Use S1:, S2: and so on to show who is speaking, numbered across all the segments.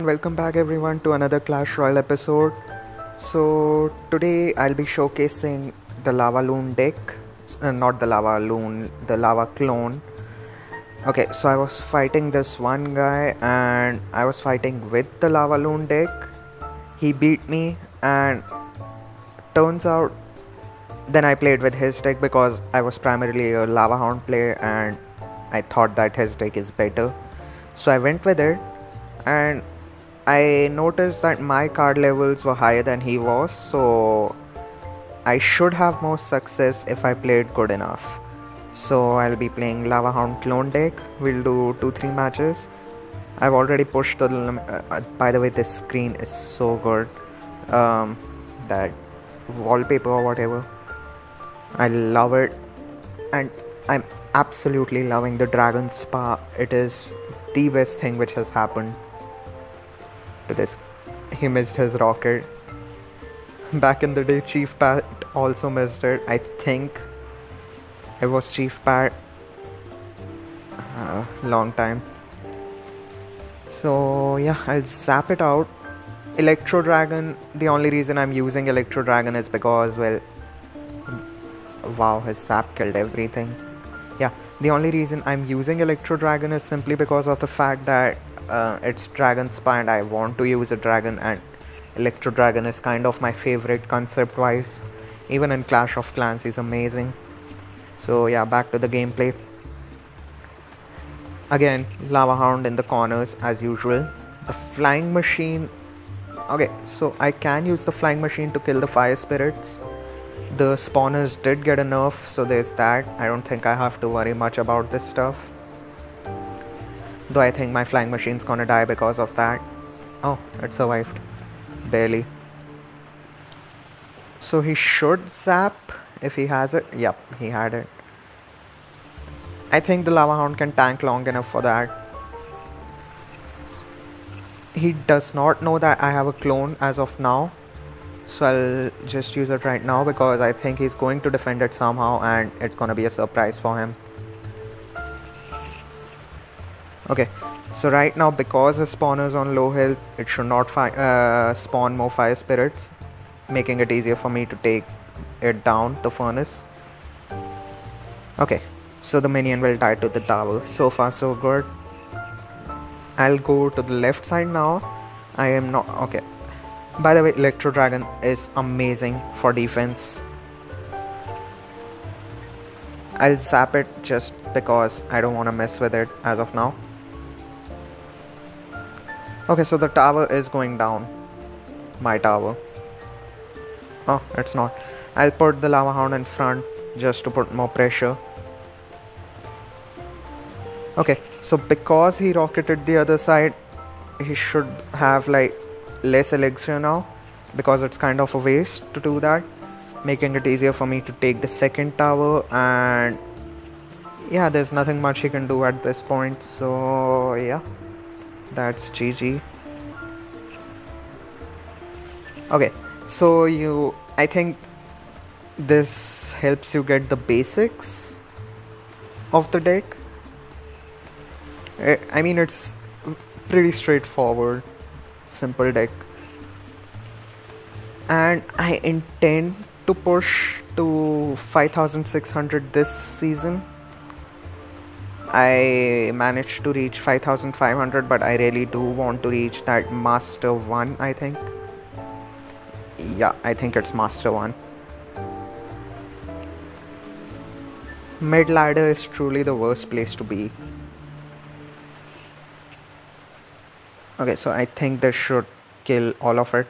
S1: Welcome back everyone to another Clash Royale episode. So today I'll be showcasing the Lava Loon deck, uh, not the Lava Loon, the Lava Clone. Okay, so I was fighting this one guy and I was fighting with the Lava Loon deck. He beat me and turns out then I played with his deck because I was primarily a Lava Hound player and I thought that his deck is better. So I went with it and I noticed that my card levels were higher than he was, so I should have more success if I played good enough. So I'll be playing Lava Hound clone deck. We'll do 2-3 matches. I've already pushed the limit. Uh, by the way, this screen is so good. Um, that wallpaper or whatever. I love it. And I'm absolutely loving the Dragon Spa. It is the best thing which has happened to this. He missed his rocket. Back in the day, Chief Pat also missed it. I think it was Chief Pat. Uh, long time. So yeah, I'll zap it out. Electro Dragon. The only reason I'm using Electro Dragon is because well, wow, his zap killed everything. Yeah, the only reason I'm using Electro Dragon is simply because of the fact that uh, it's Dragon Spa and I want to use a dragon and Electro Dragon is kind of my favorite concept wise. Even in Clash of Clans he's amazing. So yeah, back to the gameplay. Again, Lava Hound in the corners as usual. The Flying Machine. Okay, so I can use the Flying Machine to kill the Fire Spirits. The spawners did get a nerf, so there's that. I don't think I have to worry much about this stuff. Though I think my flying machine's gonna die because of that. Oh, it survived. Barely. So he should zap if he has it. Yep, he had it. I think the Lava Hound can tank long enough for that. He does not know that I have a clone as of now. So I'll just use it right now because I think he's going to defend it somehow and it's gonna be a surprise for him. Okay. So right now because the spawner is on low health it should not uh, spawn more fire spirits making it easier for me to take it down the furnace. Okay. So the minion will die to the tower. So far so good. I'll go to the left side now. I am not okay by the way electro dragon is amazing for defense I'll zap it just because I don't want to mess with it as of now Okay, so the tower is going down. My tower. Oh, it's not. I'll put the lava hound in front just to put more pressure. Okay, so because he rocketed the other side, he should have like less elixir now because it's kind of a waste to do that making it easier for me to take the second tower. And yeah there's nothing much he can do at this point. So yeah that's GG okay so you I think this helps you get the basics of the deck. Eh, I mean it's pretty straightforward simple deck. And I intend to push to 5600 this season. I managed to reach 5500 but I really do want to reach that master 1 I think. Yeah I think it's master 1 mid ladder is truly the worst place to be okay so I think this should kill all of it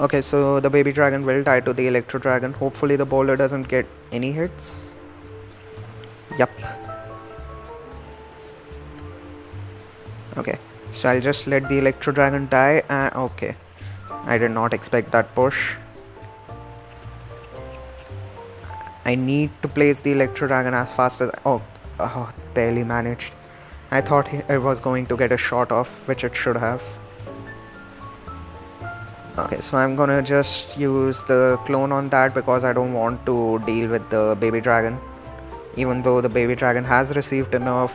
S1: Okay, so the baby dragon will die to the electro dragon. Hopefully the bowler doesn't get any hits. Yup. Okay, so I'll just let the electro dragon die. And okay, I did not expect that push. I need to place the electro dragon as fast as oh, oh barely managed. I thought it was going to get a shot off, which it should have. Okay so I'm gonna just use the clone on that because I don't want to deal with the baby dragon. Even though the baby dragon has received nerf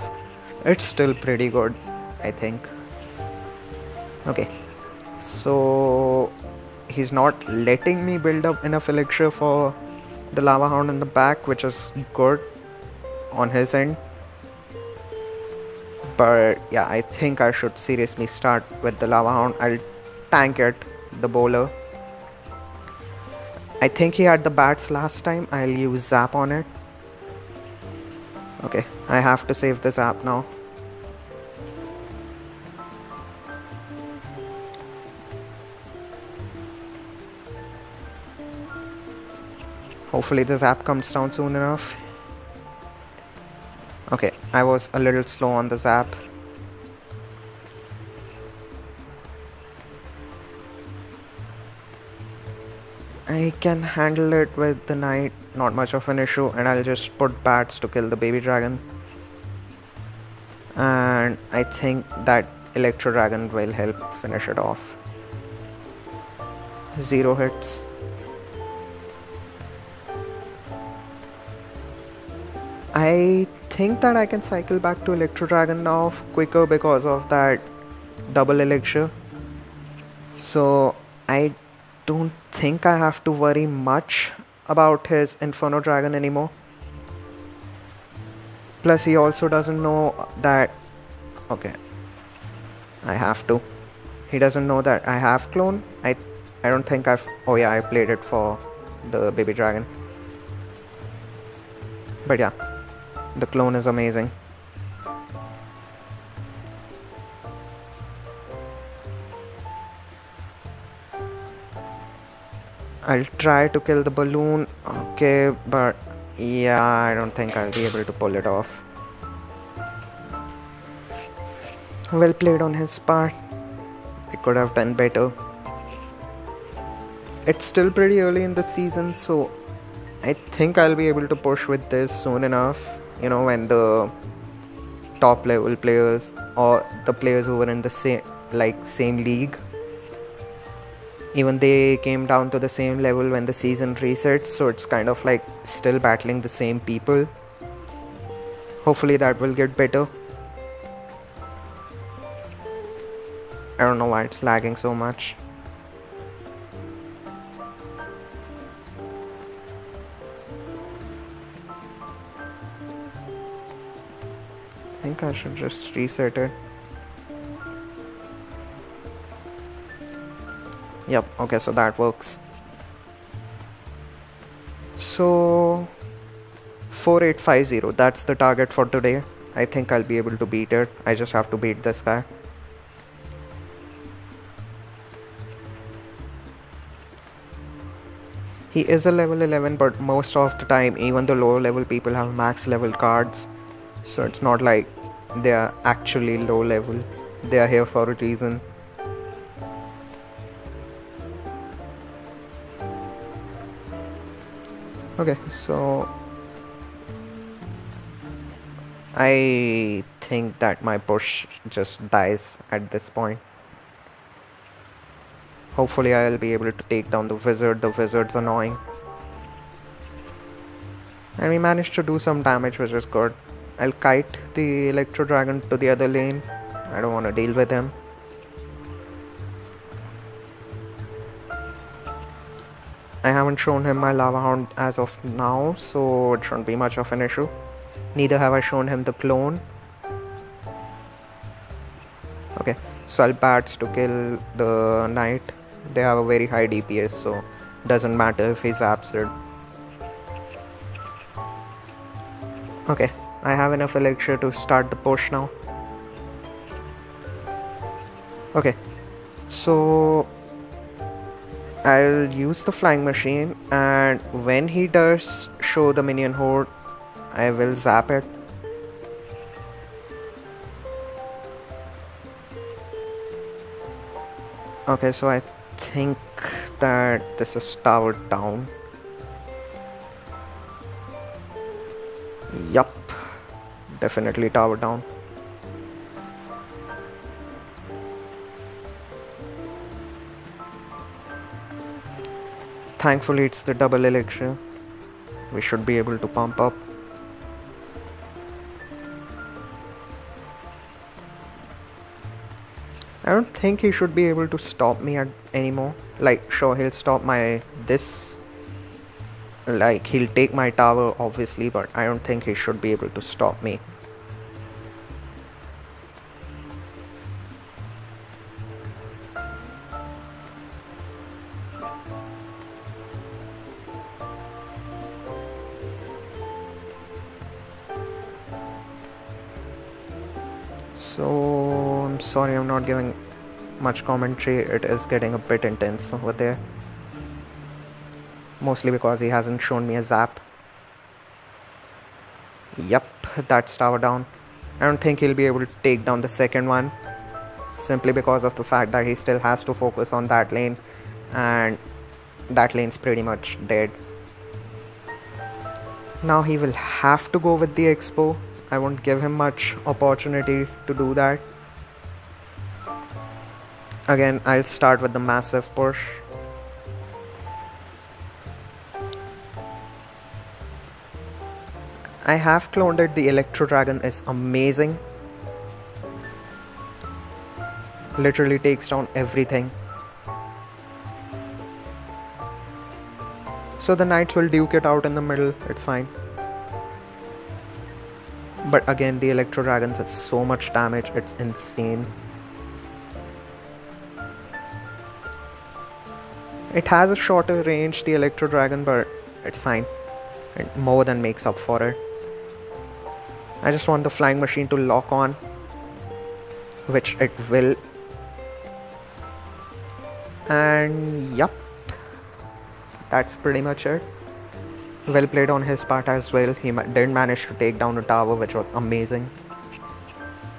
S1: it's still pretty good i think. Okay so he's not letting me build up enough elixir for the lava hound in the back which is good on his end. But yeah i think i should seriously start with the lava hound. I'll tank it the bowler. I think he had the bats last time. I'll use zap on it. Okay I have to save this zap now. Hopefully this zap comes down soon enough okay I was a little slow on this zap I can handle it with the knight, not much of an issue, and I'll just put bats to kill the baby dragon. And I think that Electro Dragon will help finish it off. Zero hits. I think that I can cycle back to Electro Dragon now quicker because of that double elixir. So I don't think I have to worry much about his Inferno Dragon anymore. Plus, he also doesn't know that. Okay, I have to. He doesn't know that I have clone. I, I don't think I've. Oh yeah, I played it for the baby dragon. But yeah, the clone is amazing. I'll try to kill the balloon. Okay, but yeah, I don't think I'll be able to pull it off. Well played on his part. I could have done better. It's still pretty early in the season, so I think I'll be able to push with this soon enough. You know, when the top level players or the players who were in the same like same league even they came down to the same level when the season resets so it's kind of like still battling the same people. Hopefully that will get better. I don't know why it's lagging so much think I should just reset it. Yep okay so that works. So 4850 that's the target for today. I think I'll be able to beat it. I just have to beat this guy. He is a level 11 but most of the time even the lower level people have max level cards. So it's not like they are actually low level. They are here for a reason. Okay so I think that my push just dies at this point. Hopefully I'll be able to take down the wizard. The wizard's annoying. And we managed to do some damage which is good I'll kite the electro dragon to the other lane. I don't want to deal with him. I haven't shown him my lava hound as of now so it shouldn't be much of an issue. Neither have I shown him the clone. Okay so I'll bats to kill the knight. They have a very high DPS so doesn't matter if he's absurd. Okay I have enough elixir to start the push now. Okay. So I'll use the flying machine and when he does show the minion horde I will zap it. Okay so I think that this is towered down. Yup definitely tower down. Thankfully it's the double elixir we should be able to pump up. I don't think he should be able to stop me at anymore. Like sure he'll stop my this like, he'll take my tower, obviously, but I don't think he should be able to stop me. So, I'm sorry I'm not giving much commentary, it is getting a bit intense over there. Mostly because he hasn't shown me a zap. Yep, that's tower down. I don't think he'll be able to take down the second one simply because of the fact that he still has to focus on that lane and that lane's pretty much dead. Now he will have to go with the expo I won't give him much opportunity to do that. Again, I'll start with the massive push. I have cloned it, the Electro Dragon is amazing. Literally takes down everything. So the knights will duke it out in the middle, it's fine. But again the electro Dragon has so much damage. It's insane. It has a shorter range the electro dragon but it's fine. It more than makes up for it I just want the flying machine to lock on which it will and yep that's pretty much it well played on his part as well. He did manage to take down a tower, which was amazing.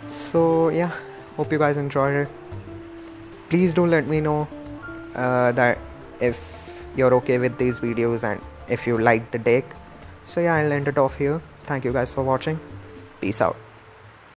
S1: So, yeah, hope you guys enjoyed it. Please do let me know uh, that if you're okay with these videos and if you like the deck. So, yeah, I'll end it off here. Thank you guys for watching. Peace out.